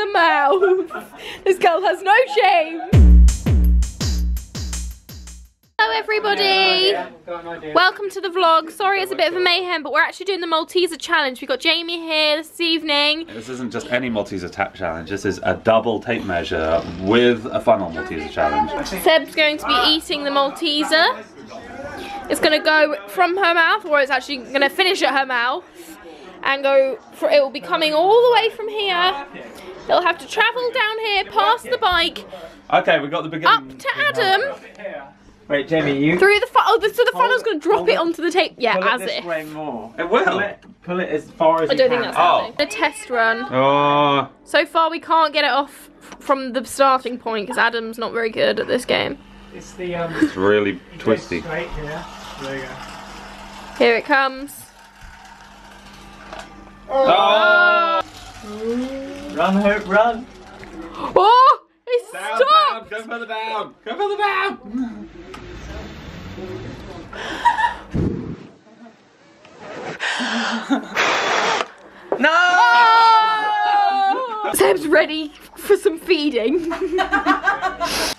the mouth. This girl has no shame. Hello everybody. Welcome to the vlog. Sorry it's a bit of a mayhem, but we're actually doing the Malteser challenge. We've got Jamie here this evening. This isn't just any Malteser tap challenge, this is a double tape measure with a funnel Malteser challenge. Seb's going to be eating the Malteser. It's going to go from her mouth, or it's actually going to finish at her mouth. And go, for, it will be coming all the way from here. It'll have to travel down here, past the bike, Okay, we got the beginning. up to Adam, Wait, Jamie, you through the fu- oh, the, so the funnel's going to drop it it- onto the tape. Yeah, as it this way more. It will. Pull it, pull it as far as I don't think can. that's Oh. happening. A test run. Oh, So far, we can't get it off from the starting point because Adam's not very good at this game. It's the um. it's really twisty. Straight here. There you go. Here it comes. Oh! Run, Hope, run. Oh! It Down, stopped! down, go further down, go further down. No! Oh! Seb's ready for some feeding. Let's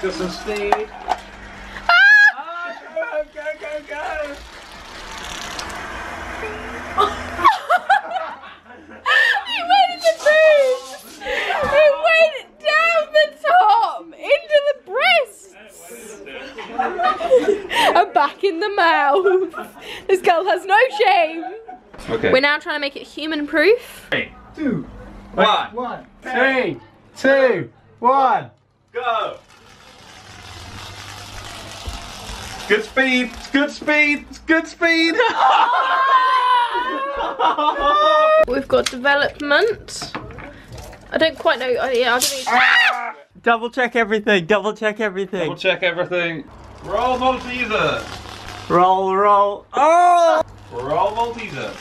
got some speed. Ah! Oh, go, go, go, go. it went in the boots! It went down the top! Into the breasts! and back in the mouth. This girl has no shame. Okay. We're now trying to make it human proof. Three, Two. one, One. Three. Two. One. go. Good speed, good speed, good speed. We've got development. I don't quite know. Oh, yeah, I don't think. Ah. Double check everything. Double check everything. Double check everything. We're Roll Malteser. Roll, roll. Oh! Roll Malteser.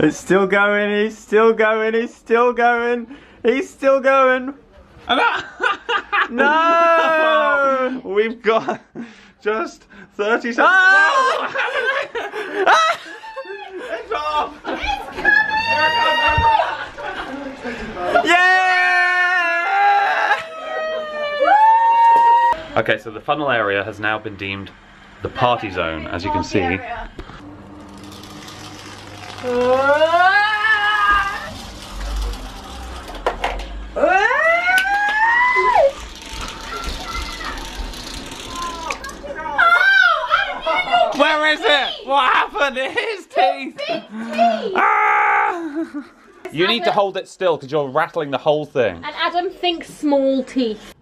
It's still going. He's still going. He's still going. He's still going. No! We've got just 30 seconds. Ah! It's off! Yeah! Okay, so the funnel area has now been deemed the party zone, as you can see. Where is it? What happened? His teeth. Ah! You need to hold it still because you're rattling the whole thing. And Adam thinks small teeth.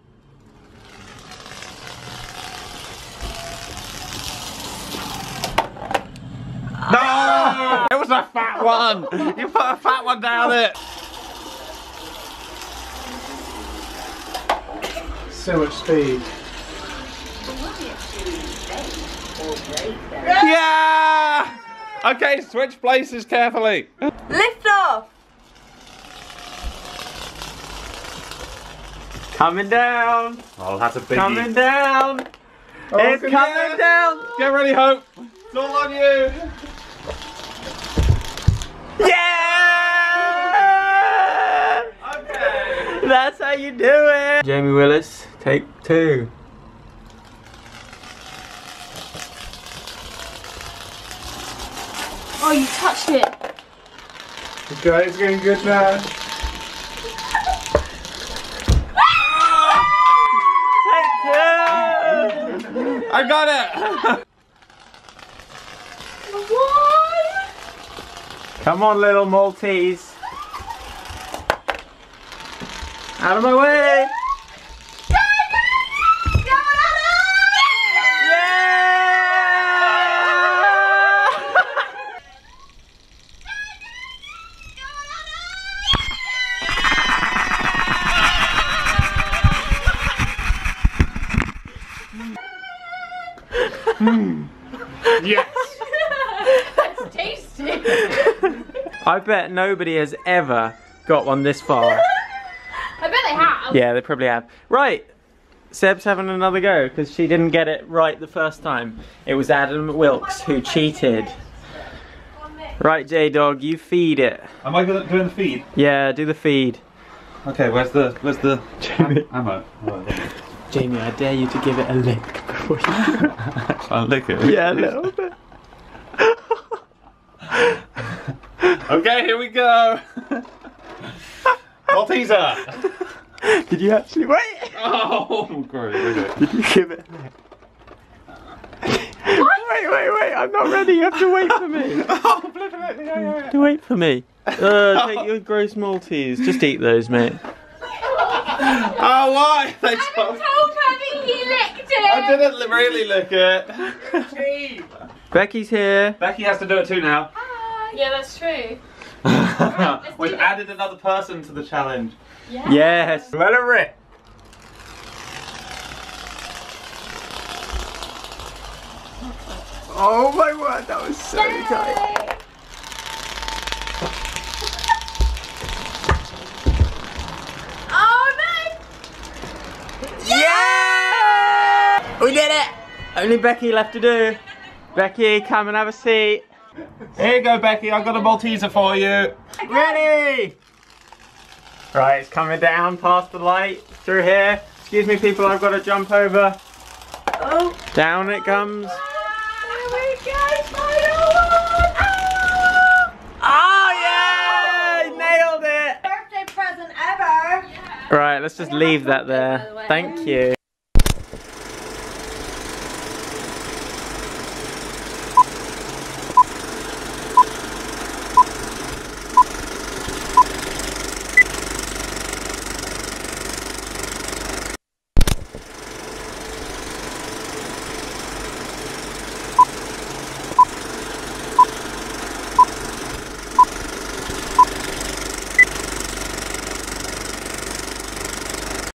No! It was a fat one! You put a fat one down it! So much speed. Yeah! Okay, switch places carefully. Lift off. Coming down. Oh, that's a biggie. Coming down. Oh, it's coming yeah. down. Get ready, Hope. It's all on you. Yeah! Okay. That's how you do it. Jamie Willis, take two. Oh, you touched it. Okay, it's getting good now. Take two. I got it. Come on, little Maltese. Out of my way. Hmm. yes. That's tasty. I bet nobody has ever got one this far. I bet they have. Yeah, they probably have. Right. Seb's having another go because she didn't get it right the first time. It was Adam Willis who cheated. Right, J Dog, you feed it. Am I doing the feed? Yeah, do the feed. Okay, where's the where's the Jamie. ammo? Jamie, I dare you to give it a lick before you. I'll lick it. yeah, a little bit. Okay, here we go. Malteser. Did you actually wait? Oh, great. Okay. Did you give it a wait, wait, wait! I'm not ready. You have to wait for me. Oh, flipping it. Yeah, yeah, You to wait for me. Uh, take your gross Maltese. Just eat those, mate. Oh, why? They I told- told Abby he licked it. I didn't really lick it. Becky's here. Becky has to do it too now. Hi. Yeah, that's true. We've added another person to the challenge. Yes. Let it rip. Oh my word, that was so tight. Only Becky left to do. Becky, come and have a seat. Here you go, Becky. I've got a Malteser for you. Ready? Right, it's coming down past the light through here. Excuse me, people, I've got to jump over. Oh. Down it comes. There we go, final one! Ah! Oh yeah! Oh. Nailed it! birthday present ever. Right, let's just leave that there. Thank you.